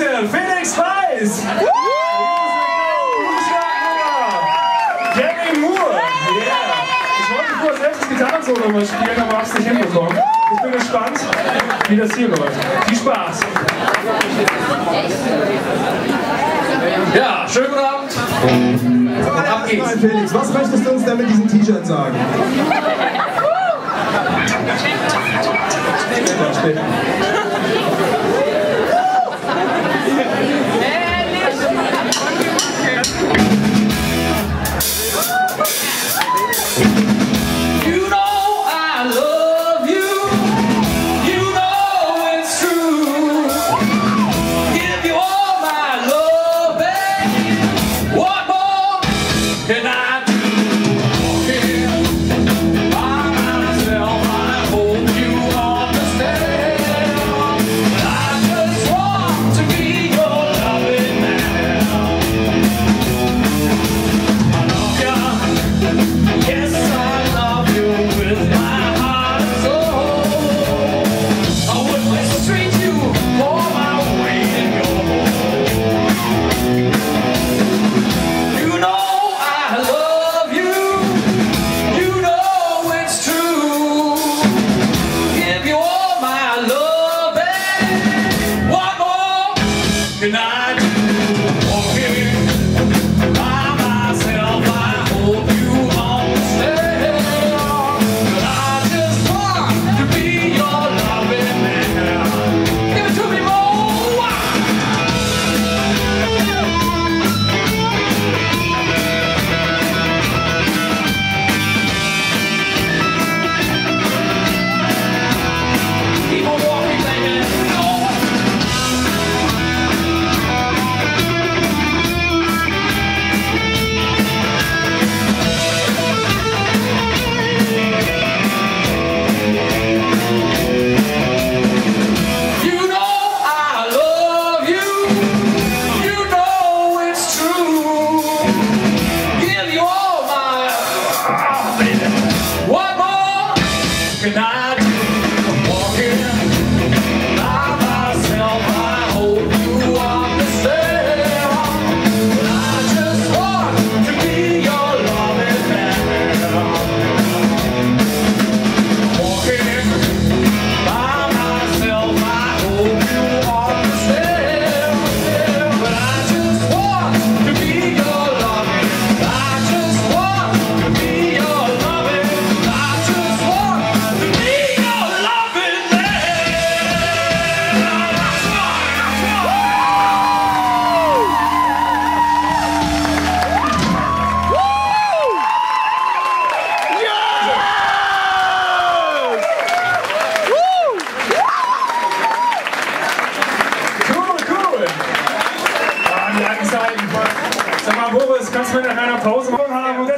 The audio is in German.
bitte, Felix Weiß! Gary Moore! Yeah. Ich wollte vorher selbst das Gitarrensolo mal spielen, aber hab's nicht hinbekommen. Ich bin gespannt, wie das hier läuft. Viel Spaß! Ja, schönen guten Abend! Ab geht's! Felix, was möchtest du uns denn mit diesem T-Shirt sagen? Später, später. tonight. Good night. tonight. Sag mal, Boris, kannst du mit einer Pause machen?